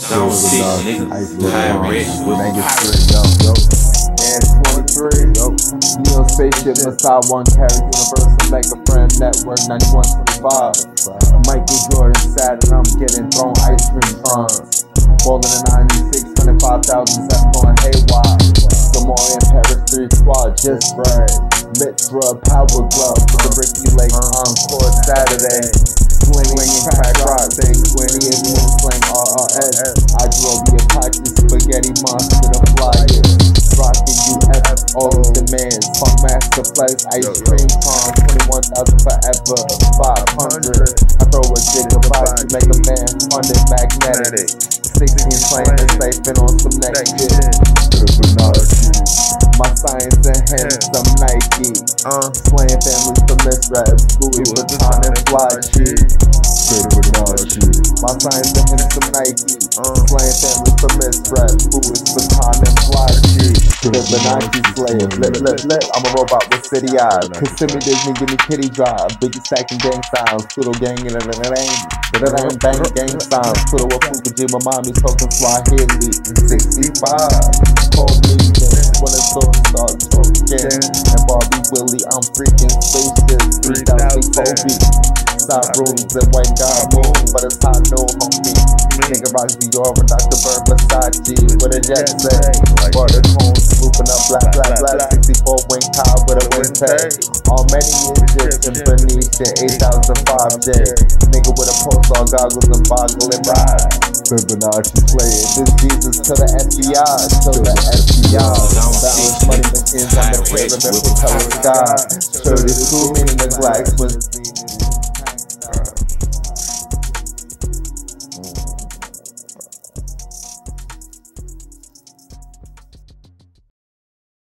Zone 6, nigga. High rich with Mega pirate. straight, yo, yo. And 23, yo. Neo spaceship, missile one carry, universal mega friend network 9125. Michael Jordan sad and I'm getting thrown ice cream trunks. Bowling in 96, 25,000 going haywire. Gamorian Paris 3 squad, just right. Mitra Power Glove for the Ricki Lake Encore Saturday. Swinging crack I drove the Apache spaghetti monster to fly it. Rockin' UF, all of the man. Funk Master Flex, ice cream song, 21,000 forever, 500. I throw a jig of to make a man funded magnetic. 16 playing it safe and on some next shit. My science and handsome Nike. Uh, Slaying families for misreps, Louis Vuitton and fly cheap. Fibonacci. My science and handsome Nike. Uh. Slaying families for misreps, Louis Vuitton and fly cheap. Fibonacci slayer, flip, flip, flip. I'm a robot with city eyes. Kissimmee Disney, give me kitty drive. Biggie stacking gang sounds. Pluto gang, and it ain't. It ain't bang gang sounds. Pluto with Fukujima, mommy talking Swahili. 65. Call me I'm freaking spacious. 3000 Kobe. Stop rooms and white guy moon, but it's hot no homie. Nigga rocks Dior and Dr. Bird Versace with a jet set. Butter cones swooping up black, black, black. 64 wing car with a wind tag. All many Egyptian, Phoenician, 8005 J. Nigga with a post pulsar goggles and boggling ride. Fibonacci Slayer, this Jesus to the FBI, to the FBI. Balance money machines on the pyramid, propeller sky. 32 meaning the glass was